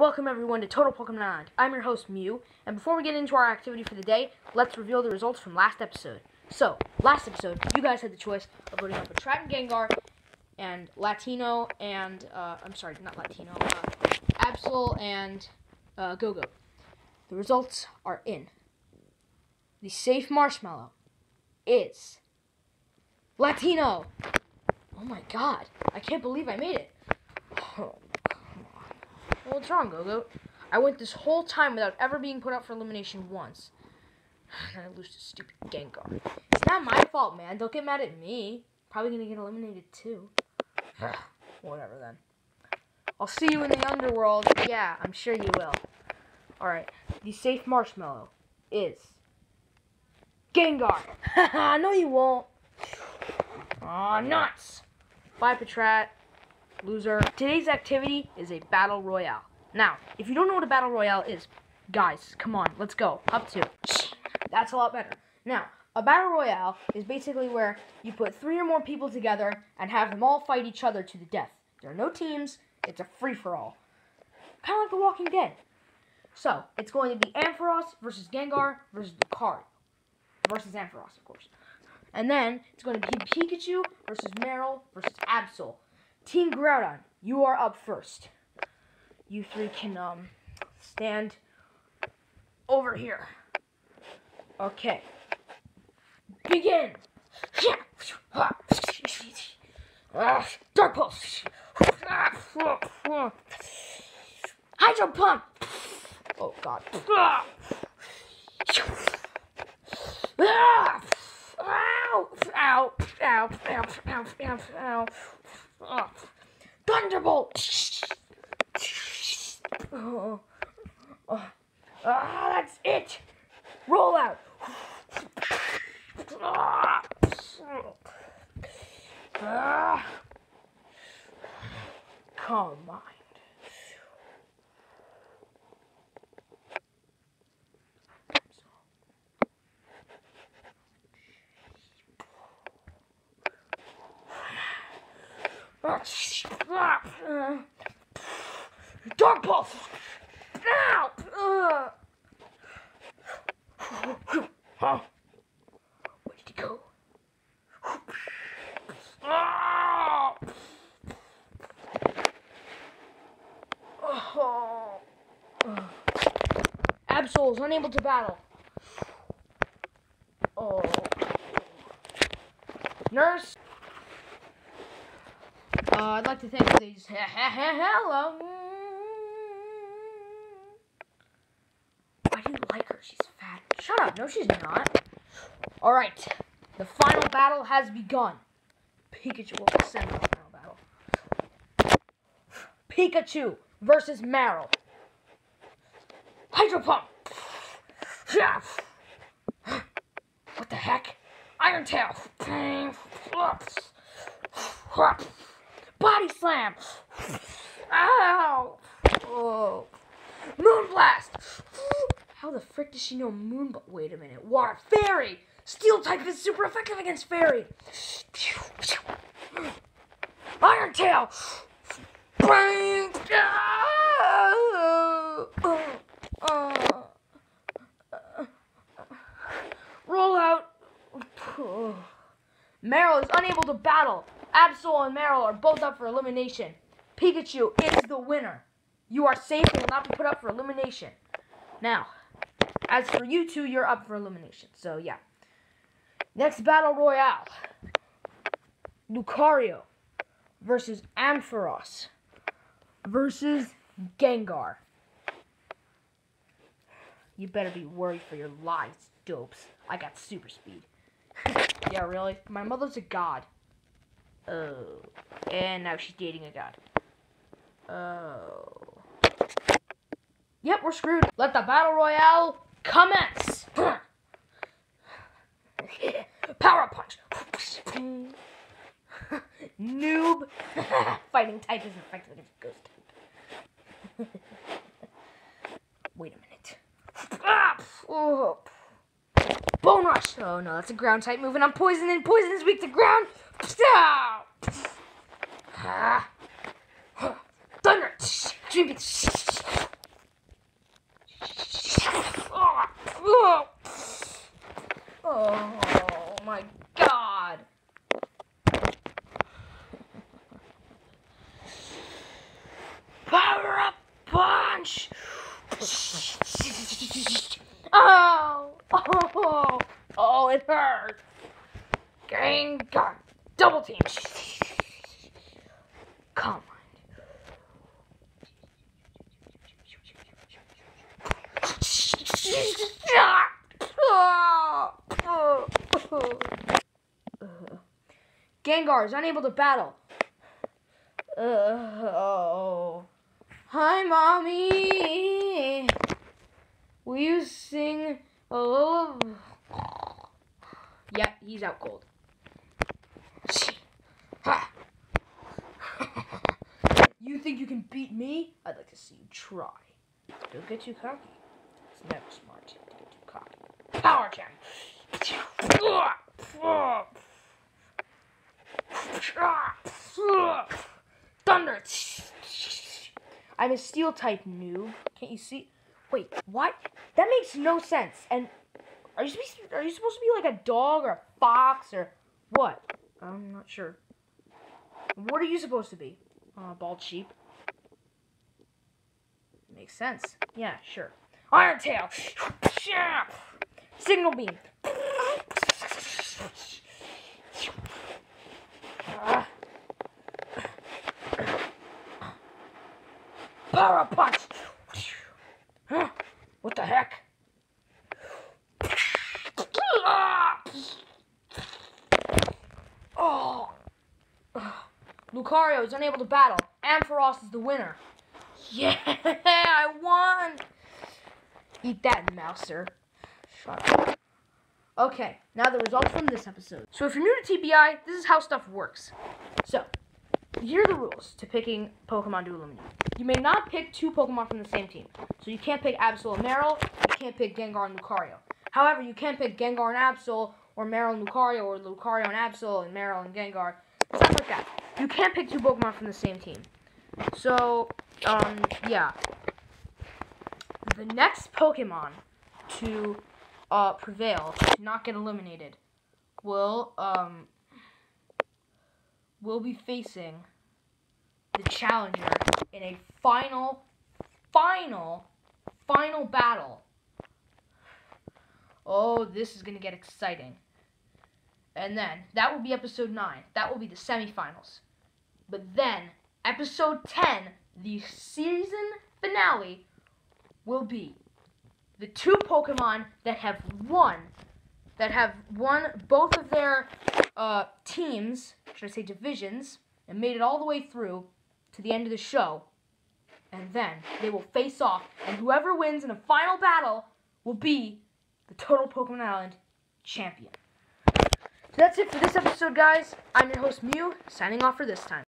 Welcome everyone to Total Pokemon Island. I'm your host Mew, and before we get into our activity for the day, let's reveal the results from last episode. So, last episode, you guys had the choice of voting up a and Gengar, and Latino, and, uh, I'm sorry, not Latino, uh, Absol and uh, Go-Go. The results are in. The safe marshmallow is Latino. Oh my god, I can't believe I made it. Oh, come on. Well, what's wrong, Go-Go? I went this whole time without ever being put up for elimination once. And I lose to stupid Gengar. It's not my fault, man. Don't get mad at me. Probably gonna get eliminated too. Whatever then. I'll see you in the underworld. Yeah, I'm sure you will. Alright. The safe marshmallow is Gengar. no, you won't. Aw, nuts. Bye, Patrat. Loser. Today's activity is a battle royale. Now, if you don't know what a battle royale is, guys, come on, let's go. Up to. That's a lot better. Now, a battle royale is basically where you put three or more people together and have them all fight each other to the death. There are no teams. It's a free for all. Kind of like The Walking Dead. So, it's going to be Ampharos versus Gengar versus Lucario. Versus Ampharos, of course. And then, it's going to be Pikachu versus Marill versus Absol. Team Groudon, you are up first. You three can, um, stand over here. Okay. Begin! Dark Pulse! Hydro Pump! Oh god. Ow! Ow! Ow! Ow! Ow! Ow! Ow! Thunderbolt! Oh. Oh. Ah, that's it! Roll out! Ah. Calm mind. Dark Pulse! Ow! Ugh. Huh? Where did he go? Oh. Absol is unable to battle. Oh. Nurse. Uh, I'd like to thank these. Hello. Why do you like her? She's fat. Shut up. No, she's not. All right. The final battle has begun. Pikachu will to the final battle. Pikachu versus Marill. Hydro Pump. What the heck? Iron Tail. Body Slam. Ow. Moon Moonblast. How the frick does she know Moon? But Wait a minute. Water Fairy. Steel type is super effective against Fairy. Iron Tail. Bang. Roll out. Marill is unable to battle. Absol and Marill are both up for elimination. Pikachu is the winner. You are safe and will not be put up for elimination. Now, as for you two, you're up for elimination. So, yeah. Next Battle Royale. Lucario versus Ampharos versus Gengar. You better be worried for your lives, dopes. I got super speed. yeah, really? My mother's a god. Oh. And now she's dating a god. Oh. Yep, we're screwed. Let the battle royale commence. Power punch. Noob. Fighting type is effective against ghost type. Wait a minute. Bone rush. Oh no, that's a ground type move, and I'm poisoned, and poison is weak to ground. Ah. Thunder. oh, oh, oh, it hurts. Gang, gang, double team. Come on. Gengar is unable to battle. Uh, oh. Hi, mommy. Will you sing a little? Yeah, he's out cold. you think you can beat me? I'd like to see you try. Don't get too cocky. It's never smart to get too cocky. Power jam. Thunder. I'm a steel type noob. Can't you see? Wait, what? That makes no sense. And are you supposed to, are you supposed to be like a dog or a fox or what? I'm not sure. What are you supposed to be? Uh, bald sheep. Makes sense. Yeah, sure. Iron Tail. Signal beam. Power punch. What the heck? Oh. Lucario is unable to battle. Ampharos is the winner. Yeah, I won. Eat that, Mouser. Shut up. Okay, now the results from this episode. So if you're new to TPI, this is how stuff works. So, here are the rules to picking Pokemon to eliminate. You may not pick two Pokemon from the same team. So you can't pick Absol and Marill, you can't pick Gengar and Lucario. However, you can pick Gengar and Absol, or Marill and Lucario, or Lucario and Absol, and Marill and Gengar. Stuff like that. You can't pick two Pokemon from the same team. So, um, yeah. The next Pokemon to uh, prevail, to not get eliminated, will, um, will be facing the challenger in a final, final, final battle. Oh, this is going to get exciting. And then, that will be episode 9. That will be the semifinals. But then, episode 10, the season finale, will be the two Pokemon that have won, that have won both of their uh, teams, should I say divisions, and made it all the way through to the end of the show. And then they will face off, and whoever wins in a final battle will be the Total Pokemon Island champion. So that's it for this episode, guys. I'm your host, Mew, signing off for this time.